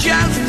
just